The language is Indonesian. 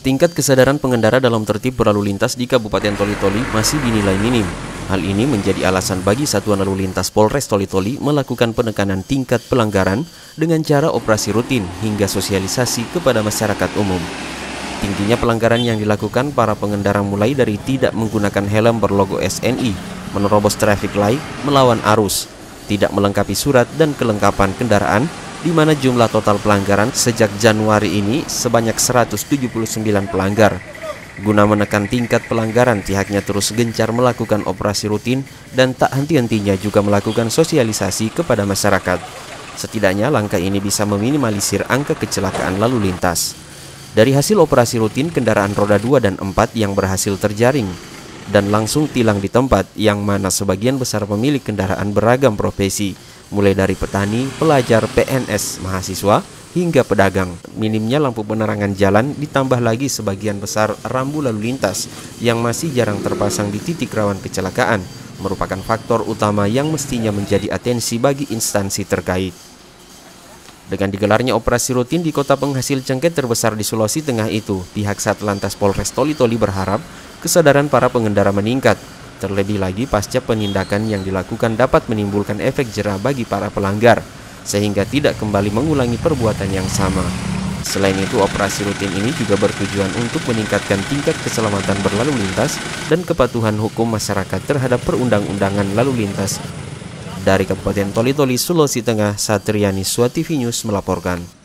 Tingkat kesadaran pengendara dalam tertib berlalu lintas di Kabupaten Toli-Toli masih dinilai minim. Hal ini menjadi alasan bagi Satuan Lalu Lintas Polres Toli-Toli melakukan penekanan tingkat pelanggaran dengan cara operasi rutin hingga sosialisasi kepada masyarakat umum. Tingginya pelanggaran yang dilakukan para pengendara mulai dari tidak menggunakan helm berlogo SNI, menerobos traffic light, melawan arus, tidak melengkapi surat dan kelengkapan kendaraan, di mana jumlah total pelanggaran sejak Januari ini sebanyak 179 pelanggar. Guna menekan tingkat pelanggaran, pihaknya terus gencar melakukan operasi rutin dan tak henti-hentinya juga melakukan sosialisasi kepada masyarakat. Setidaknya langkah ini bisa meminimalisir angka kecelakaan lalu lintas. Dari hasil operasi rutin, kendaraan roda 2 dan 4 yang berhasil terjaring dan langsung tilang di tempat yang mana sebagian besar pemilik kendaraan beragam profesi mulai dari petani, pelajar, PNS, mahasiswa, hingga pedagang. Minimnya lampu penerangan jalan ditambah lagi sebagian besar rambu lalu lintas yang masih jarang terpasang di titik rawan kecelakaan merupakan faktor utama yang mestinya menjadi atensi bagi instansi terkait. Dengan digelarnya operasi rutin di kota penghasil cengket terbesar di Sulawesi Tengah itu, pihak Satlantas Polres Toli-Toli berharap kesadaran para pengendara meningkat Terlebih lagi pasca penindakan yang dilakukan dapat menimbulkan efek jerah bagi para pelanggar, sehingga tidak kembali mengulangi perbuatan yang sama. Selain itu, operasi rutin ini juga bertujuan untuk meningkatkan tingkat keselamatan berlalu lintas dan kepatuhan hukum masyarakat terhadap perundang-undangan lalu lintas. Dari Kabupaten Toli-Toli, Sulawesi Tengah, Satriani News melaporkan.